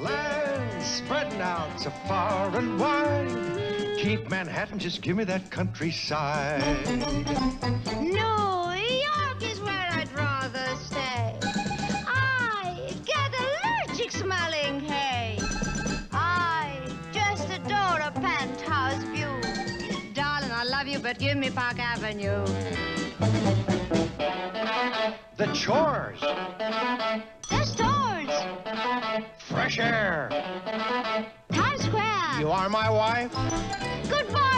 Land spreading out so far and wide. Keep Manhattan, just give me that countryside. New York is where I'd rather stay. I get allergic smelling hay. I just adore a penthouse view. Darling, I love you, but give me Park Avenue. The chores, The stores, fresh air. You are my wife. Goodbye,